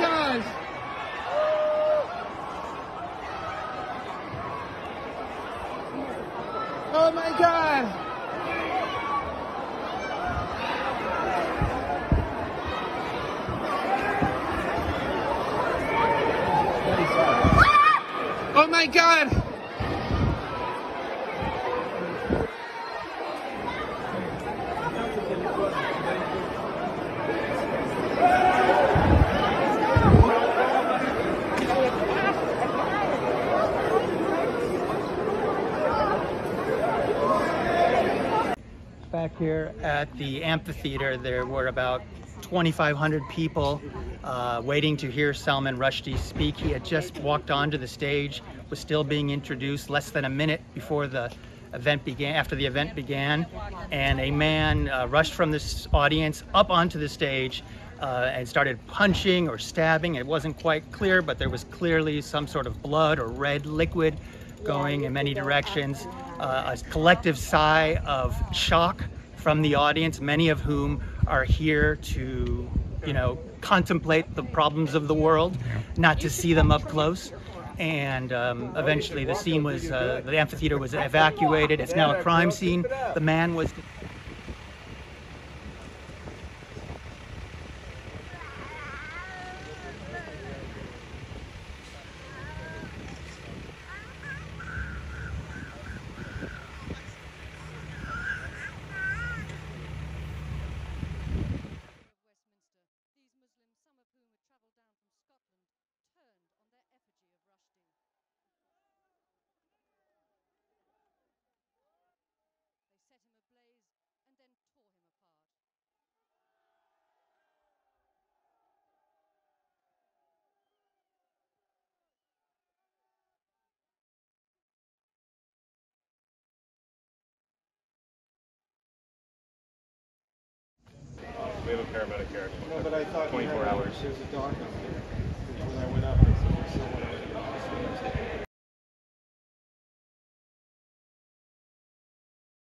gosh. Oh my god. Oh my god. Back here at the amphitheater, there were about 2,500 people uh, waiting to hear Salman Rushdie speak. He had just walked onto the stage, was still being introduced less than a minute before the event began, after the event began, and a man uh, rushed from this audience up onto the stage uh, and started punching or stabbing. It wasn't quite clear, but there was clearly some sort of blood or red liquid going in many directions. Uh, a collective sigh of shock from the audience, many of whom are here to, you know, contemplate the problems of the world, not to see them up close. And um, eventually, the scene was, uh, the amphitheater was evacuated. It's now a crime scene. The man was. No, but I thought 24 hours. There's a dog up there. When I went up,